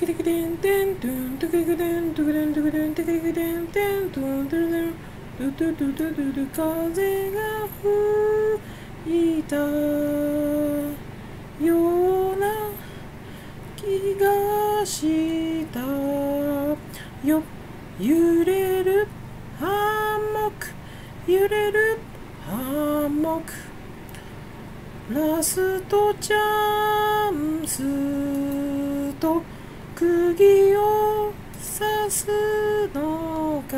クテクテンテントゥントゥクテクテントゥクテントゥクテントゥクテクテンテントゥントゥルルントゥトゥトゥトゥトゥトゥ風が吹いたような気がしたよ揺れるハンモック揺れるハンモックラストチャンスと釘を刺すのか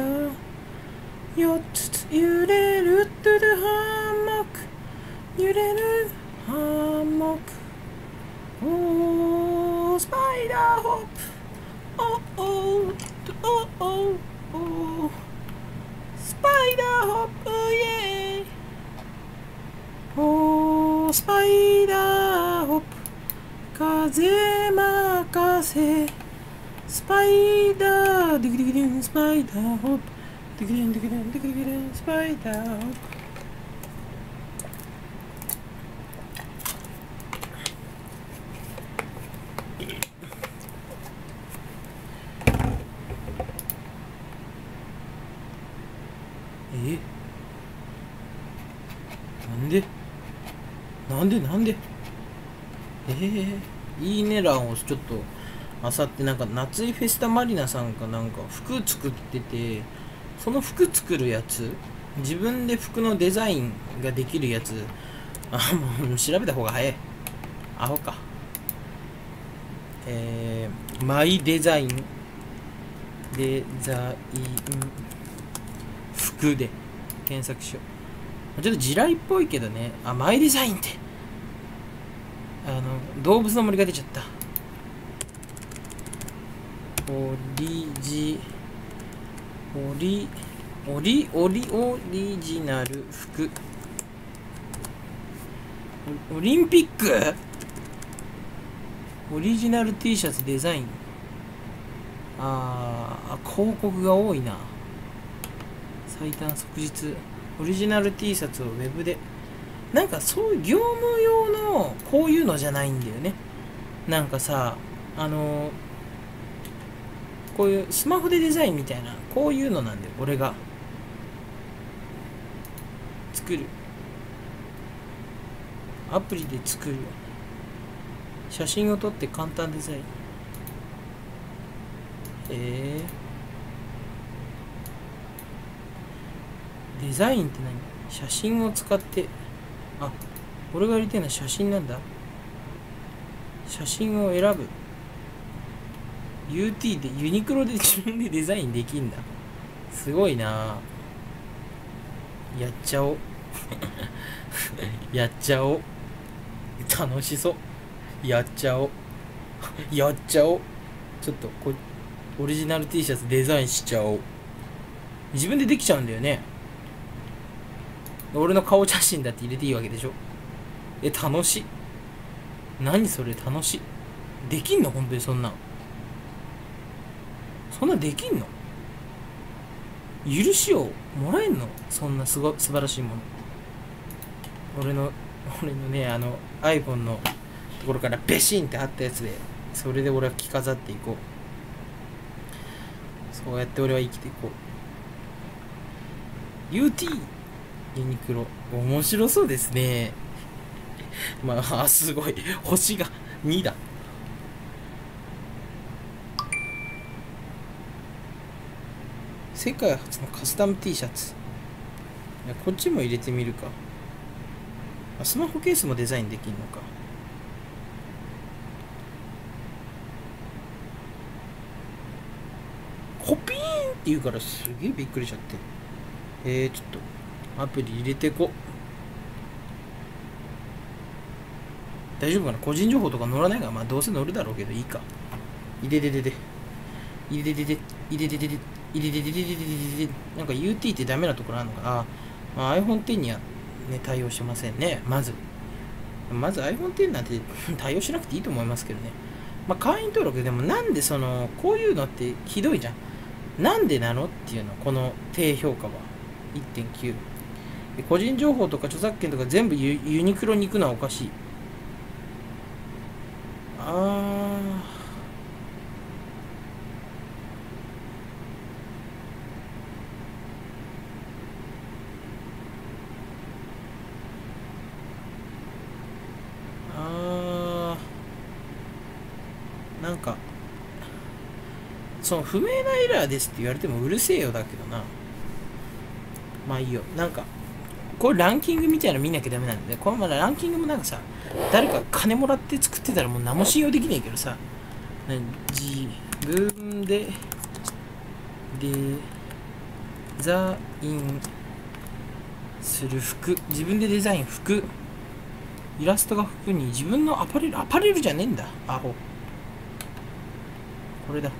四つ揺れるトゥルハンモック揺れるハンモック。おースパイダーホップ。おおおおスパイダーホップイェイ。おースパイダーホップ。風パイダーディグディグデンスパイダーホップディグデンディグデンディグディグデンスパイダーホップえなんでなんでなんでえー、いいね欄をちょっとあさってなんか夏井フェスタマリナさんかなんか服作っててその服作るやつ自分で服のデザインができるやつあもう調べた方が早い。アホか。えー、マイデザイン。デザイン。服で。検索しよう。ちょっと地雷っぽいけどね。あマイデザインって。あの動物の森が出ちゃった。オリジオリオリオリオリジナル服。オリンピック？オリジナル T シャツデザイン。あー広告が多いな。最短即日。オリジナル T シャツをウェブで。なんかそういう業務用のこういうのじゃないんだよね。なんかさあのこういうスマホでデザインみたいなこういうのなんだよ俺が。作る。アプリで作る。写真を撮って簡単デザイン。えー、デザインって何？写真を使って。あ俺がやりたいのは写真なんだ。写真を選ぶ。UT でユニクロで自分でデザインできんだ。すごいな。やっちゃおう。やっちゃおう。楽しそう。やっちゃおう。やっちゃおう。ちょっとこオリジナル T シャツデザインしちゃおう。自分でできちゃうんだよね。俺の顔写真だって入れていいわけでしょ。え楽しい。何それ楽しい。できんの？本当にそんなん。そんなできんの？許しをもらえんの？そんなすご素晴らしいもの。俺の 俺のねあの iPhone のところからベシンって貼ったやつでそれで俺は着飾っていこう。そうやって俺は生きていこう。UT ユニクロ。面白そうですね。まあすごい。星が2だ。世界初のカスタム T シャツ。こっちも入れてみるか。スマホケースもデザインできるのか。コピーンって言うからすげえびっくりしちゃって。えー、ちょっとアプリ入れてこ。大丈夫かな？個人情報とか載らないかまあどうせ載るだろうけどいいか。いででででいででででいででででいででででででででなんか UT ってダメなところあるのかな、まあ、iPhone X にはね対応してませんねまずまず iPhone X なんて対応しなくていいと思いますけどねまあ会員登録でもなんでそのこういうのってひどいじゃんなんでなのっていうのこの低評価は1.9個人情報とか著作権とか全部ユユニクロに行くのはおかしいあーなんかその不明なエラーですって言われてもうるせえよだけどな。まあいいよ。なんかこれランキングみたいなの見なきゃダメなんでこのままランキングもなんかさ誰か金もらって作ってたらもう何も信用できないけどさ自分でデザインする服自分でデザイン服イラストが服に自分のアパレルアパレルじゃねえんだアホ。これだ。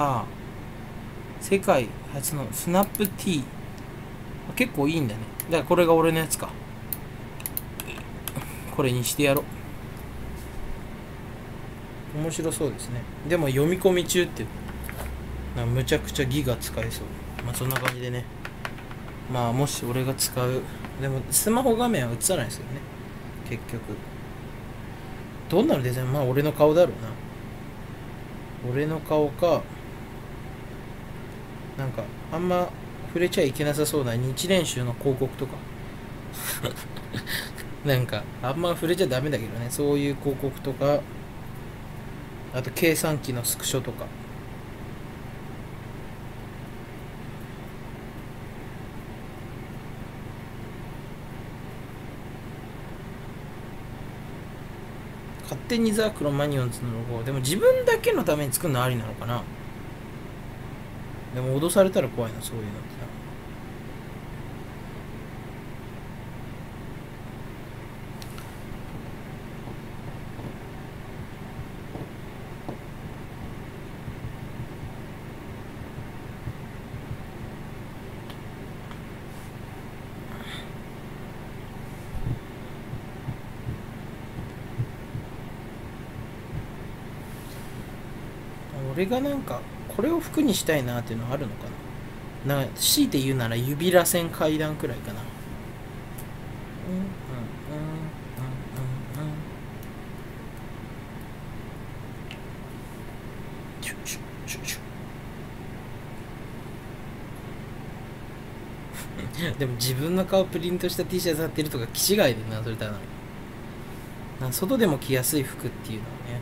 あ世界初のスナップ T 結構いいんだね。だからこれが俺のやつか。これにしてやろう。面白そうですね。でも読み込み中ってなむちゃくちゃギガ使えそう。まあそんな感じでね。まあもし俺が使う。でもスマホ画面は映さないですよね。結局。どんなのデザイン？まあ俺の顔だろうな。俺の顔かなんかあんま触れちゃいけなさそうな日練習の広告とか。なんかあんま触れちゃダメだけどね。そういう広告とか。あと計算機のスクショとか。勝手にザ・クロマニオンズのロゴでも自分だけのために作るのありなのかなでも脅されたら怖いなそういうのってな。俺がなんかこれを服にしたいなっていうのはあるのかな？な強いて言うなら指らせん階段くらいかな。うんうんうんうんうんうんシュシュでも自分の顔プリントした T シャツ貼ってるとか気違いでなそれただな外でも着やすい服っていうのはね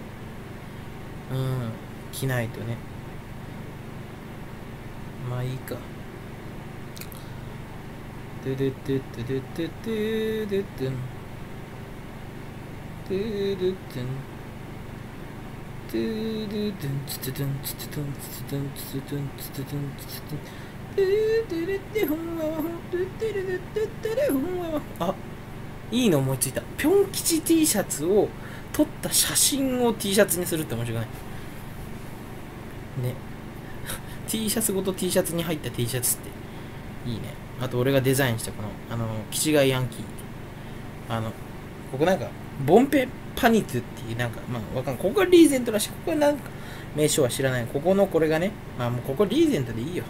うん着ないとねまあいいか。ドゥドゥドゥドゥドゥドゥドゥドゥドゥンドゥドゥドゥンドゥドゥドゥンツツドゥンツツドゥンツツドゥンツツドゥンツツドゥンツツドゥンドゥドゥルドゥホンワワホンドゥドゥルドゥドゥドゥルホンワワあいいの思いついたぴょん吉 T シャツを撮った写真を T シャツにするって面白くないね T シャツごと T シャツに入った T シャツって。いいね。あと俺がデザインしたこのあのキチガイヤンキー。あのここなんかボンペパニツっていうなんかまあわかんない。ここがリーゼントらしい。ここはなんか名称は知らない。ここのこれがねまあもうここリーゼントでいいよ。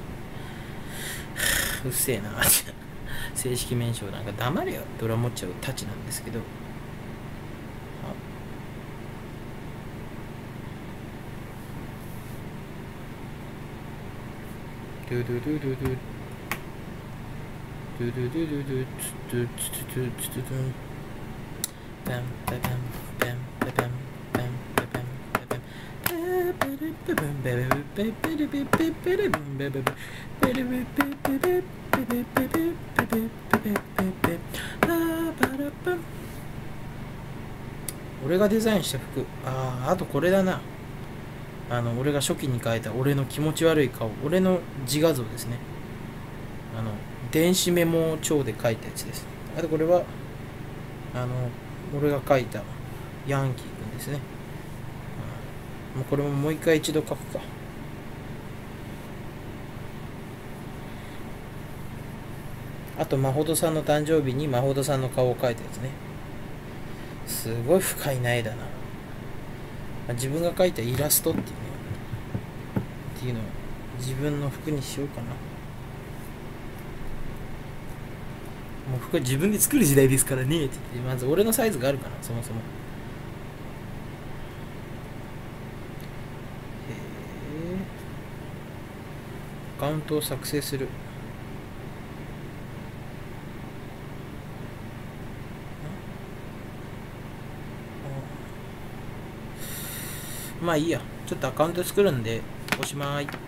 うっせえな。正式名称なんか黙れよ。って俺は思っちゃうたちなんですけど。ドゥドゥドゥドゥドゥドゥドゥドゥドゥドゥドゥドゥドゥドゥドゥドゥパンパパンパンパパンパンパパンパパン俺がデザインした服。あああとこれだな。あの俺が初期に書いた俺の気持ち悪い顔俺の自画像ですねあの電子メモ帳で書いたやつですあとこれはあの俺が書いたヤンキーくんですね、もうこれももう一回一度書くかあと、まほどさんの誕生日にまほどさんの顔を描いたやつね。すごい深い苗だな。あ自分が描いたイラストっていうね。っていうのを自分の服にしようかな。もう服は自分で作る時代ですからねって言って、まず俺のサイズがあるかな、そもそも。へえ。アカウントを作成する。まあいいや。ちょっとアカウント作るんで、おしまい。